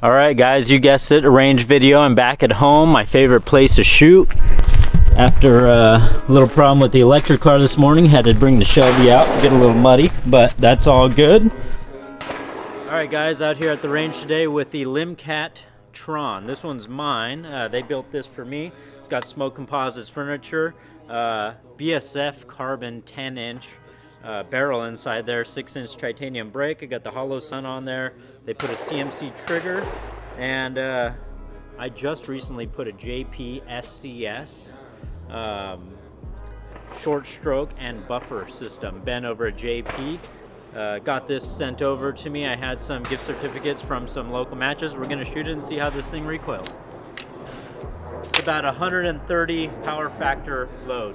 All right, guys, you guessed it, a range video. I'm back at home, my favorite place to shoot. After uh, a little problem with the electric car this morning, had to bring the Shelby out, get a little muddy, but that's all good. All right, guys, out here at the range today with the Limcat Tron. This one's mine. Uh, they built this for me. It's got Smoke Composites furniture, uh, BSF carbon 10 inch uh, barrel inside there, 6 inch titanium brake. I got the Holosun on there. They put a CMC trigger, and uh, I just recently put a JP SCS um, short stroke and buffer system bent over a JP. Uh, got this sent over to me. I had some gift certificates from some local matches. We're to shoot it and see how this thing recoils. It's about 130 power factor load.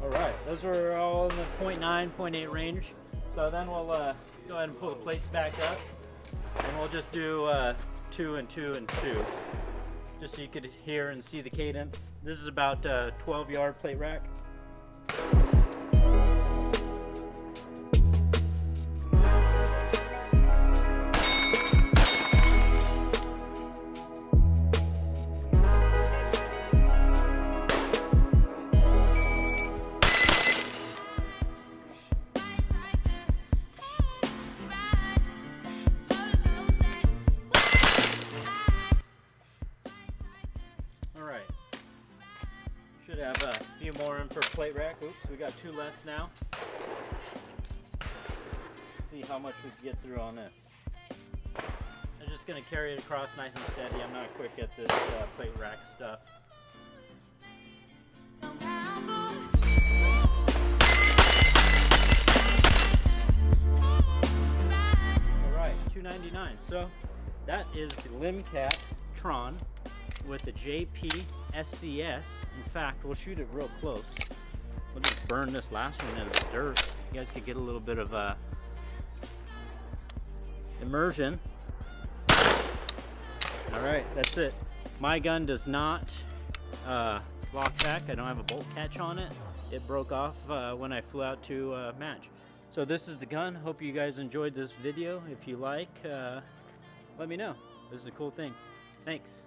Alright, those are all in the 0.9, 0.8 range. So then we'll uh, go ahead and pull the plates back up and we'll just do uh, two and two and two. Just so you could hear and see the cadence. This is about a 12 yard plate rack. Have a few more in for plate rack. Oops, we got two less now. See how much we can get through on this. I'm just gonna carry it across nice and steady. I'm not quick at this uh, plate rack stuff. Alright, 299. So that is the Limcat Tron with the JP SCS. In fact, we'll shoot it real close. We'll just burn this last one in the dirt. You guys could get a little bit of uh, immersion. All right, that's it. My gun does not uh, lock back. I don't have a bolt catch on it. It broke off uh, when I flew out to uh, match. So this is the gun. Hope you guys enjoyed this video. If you like, uh, let me know. This is a cool thing. Thanks.